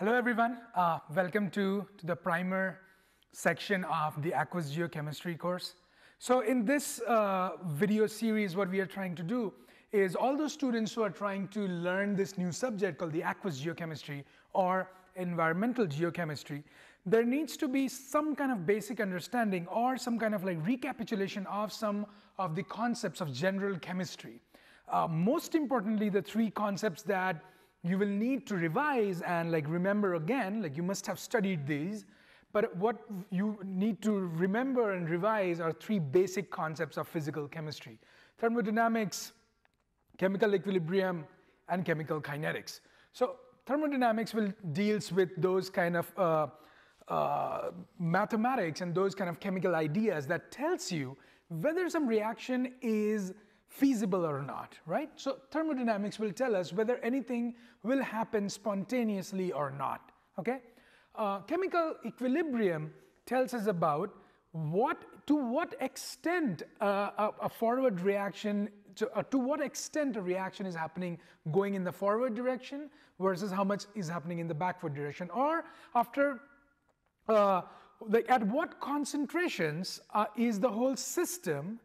Hello everyone, uh, welcome to, to the primer section of the Aqueous Geochemistry course. So in this uh, video series, what we are trying to do is all those students who are trying to learn this new subject called the aqueous geochemistry or environmental geochemistry, there needs to be some kind of basic understanding or some kind of like recapitulation of some of the concepts of general chemistry. Uh, most importantly, the three concepts that you will need to revise and like remember again, like you must have studied these, but what you need to remember and revise are three basic concepts of physical chemistry. Thermodynamics, chemical equilibrium, and chemical kinetics. So thermodynamics will deals with those kind of uh, uh, mathematics and those kind of chemical ideas that tells you whether some reaction is feasible or not, right? So thermodynamics will tell us whether anything will happen spontaneously or not, okay? Uh, chemical equilibrium tells us about what to what extent uh, a, a, forward reaction to, uh, to what extent a reaction is happening going in the forward direction versus how much is happening in the backward direction or after uh, at what concentrations uh, is the whole system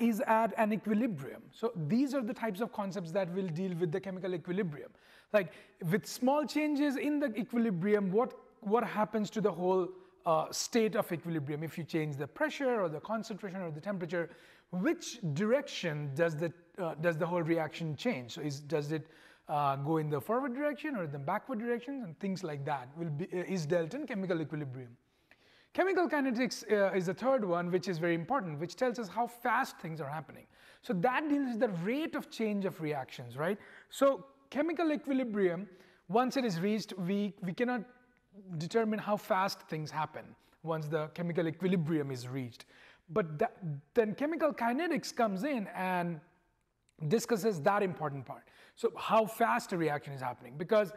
is at an equilibrium. So these are the types of concepts that will deal with the chemical equilibrium. Like with small changes in the equilibrium, what, what happens to the whole uh, state of equilibrium? If you change the pressure or the concentration or the temperature, which direction does the, uh, does the whole reaction change? So is, does it uh, go in the forward direction or the backward direction and things like that will be, uh, is dealt in chemical equilibrium. Chemical kinetics uh, is the third one, which is very important, which tells us how fast things are happening. So that deals with the rate of change of reactions, right? So chemical equilibrium, once it is reached, we, we cannot determine how fast things happen once the chemical equilibrium is reached. But that, then chemical kinetics comes in and discusses that important part. So how fast a reaction is happening, because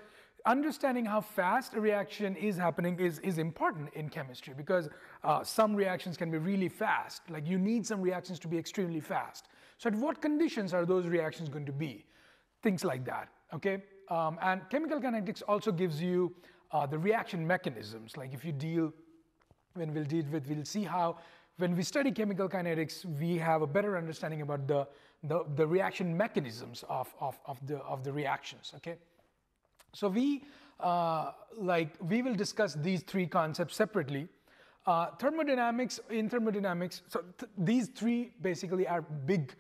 understanding how fast a reaction is happening is, is important in chemistry because uh, some reactions can be really fast. Like you need some reactions to be extremely fast. So at what conditions are those reactions going to be? Things like that, okay? Um, and chemical kinetics also gives you uh, the reaction mechanisms. Like if you deal, when we'll deal with, we'll see how, when we study chemical kinetics, we have a better understanding about the, the, the reaction mechanisms of, of, of, the, of the reactions, okay? So we uh, like we will discuss these three concepts separately. Uh, thermodynamics in thermodynamics. So th these three basically are big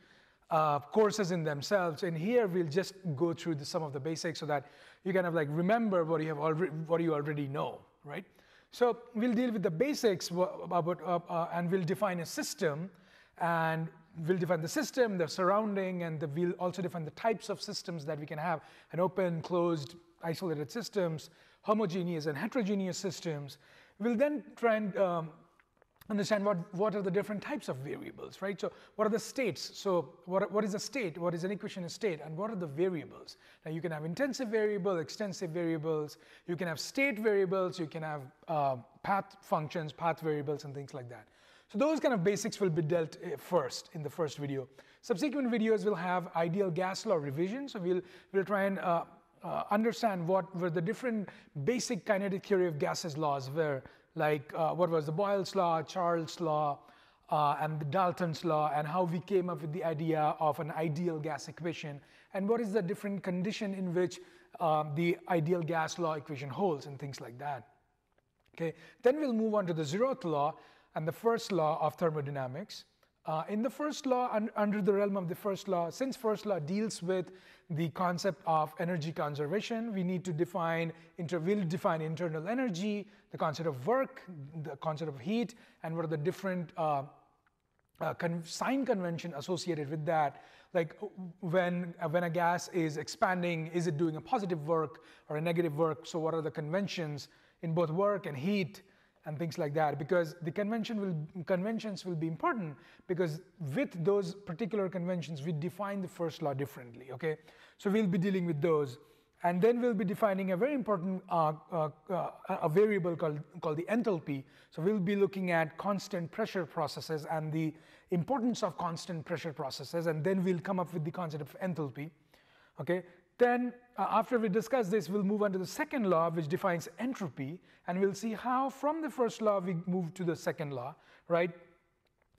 uh, courses in themselves, and here we'll just go through the, some of the basics so that you kind of like remember what you have already what you already know, right? So we'll deal with the basics about, uh, uh, and we'll define a system, and we'll define the system, the surrounding, and the, we'll also define the types of systems that we can have: an open, closed, isolated systems, homogeneous and heterogeneous systems. We'll then try and um, understand what, what are the different types of variables, right? So what are the states? So what, what is a state? What is an equation of state? And what are the variables? Now you can have intensive variable, extensive variables. You can have state variables. You can have uh, path functions, path variables, and things like that. So those kind of basics will be dealt uh, first in the first video. Subsequent videos will have ideal gas law revision. So we'll, we'll try and uh, uh, understand what were the different basic kinetic theory of gases laws were, like uh, what was the Boyle's law, Charles' law, uh, and the Dalton's law, and how we came up with the idea of an ideal gas equation, and what is the different condition in which um, the ideal gas law equation holds, and things like that. Okay, then we'll move on to the zeroth law and the first law of thermodynamics. Uh, in the first law, un under the realm of the first law, since first law deals with the concept of energy conservation, we need to define, we'll define internal energy, the concept of work, the concept of heat, and what are the different uh, uh, con sign convention associated with that. Like when, when a gas is expanding, is it doing a positive work or a negative work? So what are the conventions in both work and heat? And things like that because the convention will, conventions will be important because with those particular conventions we define the first law differently okay? So we'll be dealing with those. And then we'll be defining a very important uh, uh, uh, a variable called, called the enthalpy. So we'll be looking at constant pressure processes and the importance of constant pressure processes and then we'll come up with the concept of enthalpy okay? Then uh, after we discuss this, we'll move on to the second law, which defines entropy, and we'll see how from the first law we move to the second law, right?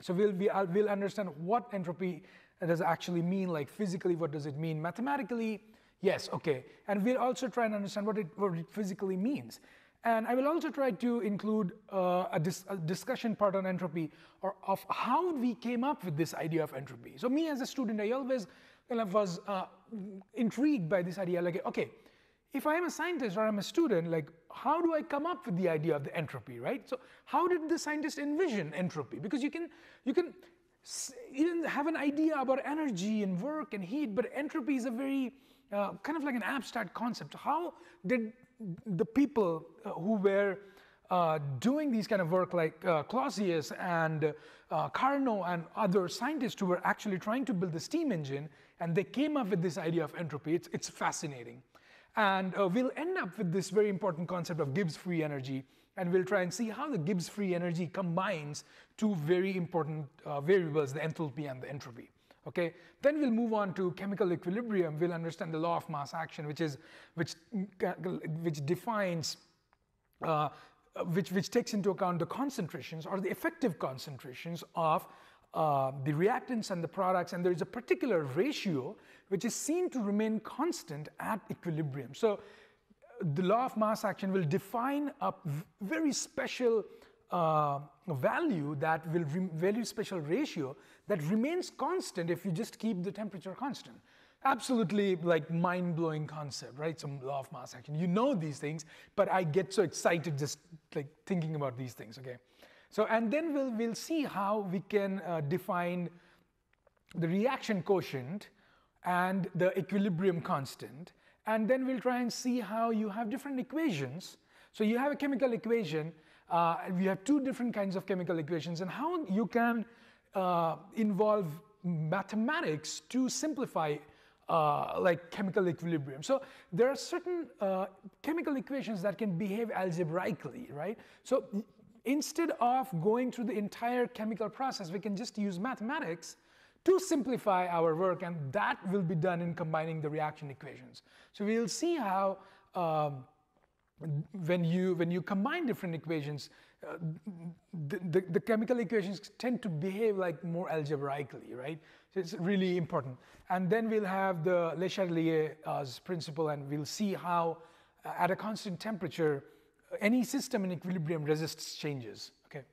So we'll, be, uh, we'll understand what entropy does actually mean, like physically, what does it mean? Mathematically, yes, okay. And we'll also try and understand what it, what it physically means. And I will also try to include uh, a, dis a, discussion part on entropy or of how we came up with this idea of entropy. So me as a student, I always kind of was uh, intrigued by this idea, like, okay, if I am a scientist or I'm a student, like, how do I come up with the idea of the entropy, right? So how did the scientist envision entropy? Because you can, you can even have an idea about energy and work and heat, but entropy is a very, uh, kind of like an abstract concept. How did the people uh, who were uh, doing these kind of work like uh, Clausius and uh, Carnot and other scientists who were actually trying to build the steam engine and they came up with this idea of entropy. It's, it's fascinating. And uh, we'll end up with this very important concept of Gibbs free energy and we'll try and see how the Gibbs free energy combines two very important uh, variables, the enthalpy and the entropy. Okay, then we'll move on to chemical equilibrium. We'll understand the law of mass action, which is which which defines uh, which which takes into account the concentrations or the effective concentrations of uh, the reactants and the products, and there is a particular ratio which is seen to remain constant at equilibrium. So the law of mass action will define a very special uh, value that will very special ratio that remains constant if you just keep the temperature constant. Absolutely like mind-blowing concept, right? Some law of mass action. You know these things, but I get so excited just like thinking about these things, okay? So, and then we'll, we'll see how we can uh, define the reaction quotient and the equilibrium constant and then we'll try and see how you have different equations. So you have a chemical equation, uh, we have two different kinds of chemical equations, and how you can uh, involve mathematics to simplify uh, like chemical equilibrium. So there are certain uh, chemical equations that can behave algebraically, right? So instead of going through the entire chemical process, we can just use mathematics to simplify our work, and that will be done in combining the reaction equations. So we'll see how um, when, you, when you combine different equations, uh, the, the, the, chemical equations tend to behave like more algebraically, right? So it's really important. And then we'll have the Le Chatelier's principle, and we'll see how uh, at a constant temperature, any system in equilibrium resists changes, okay?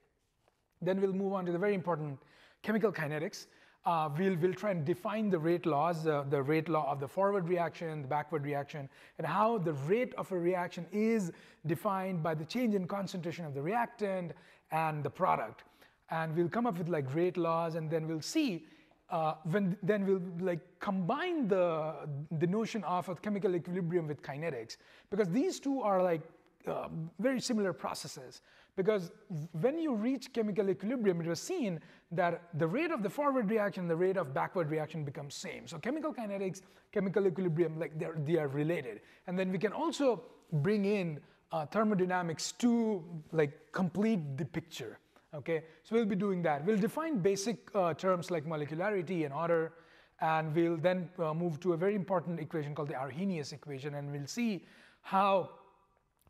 Then we'll move on to the very important chemical kinetics uh, we'll, we'll try and define the rate laws, uh, the rate law of the forward reaction, the backward reaction, and how the rate of a reaction is defined by the change in concentration of the reactant and the product. And we'll come up with like rate laws, and then we'll see uh, when then we'll like combine the the notion of a chemical equilibrium with kinetics because these two are like uh, very similar processes because when you reach chemical equilibrium, it was seen that the rate of the forward reaction, and the rate of backward reaction becomes same. So chemical kinetics, chemical equilibrium, like they're, they are related. And then we can also bring in uh, thermodynamics to like complete the picture. Okay, so we'll be doing that. We'll define basic uh, terms like molecularity and order, and we'll then uh, move to a very important equation called the Arrhenius equation, and we'll see how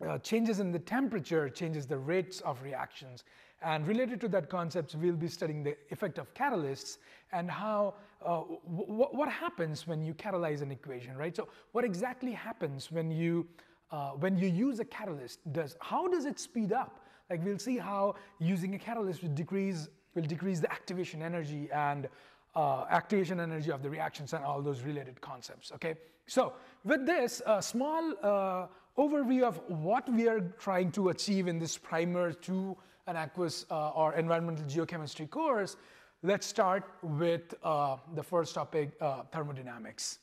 uh, changes in the temperature changes the rates of reactions. And related to that concept, we'll be studying the effect of catalysts and how, uh, what happens when you catalyze an equation, right? So what exactly happens when you, uh, when you use a catalyst? Does, how does it speed up? Like we'll see how using a catalyst will decrease, will decrease the activation energy and uh, activation energy of the reactions and all those related concepts, okay? So with this, a small uh, overview of what we are trying to achieve in this primer to an aqueous uh, or environmental geochemistry course, let's start with uh, the first topic, uh, thermodynamics.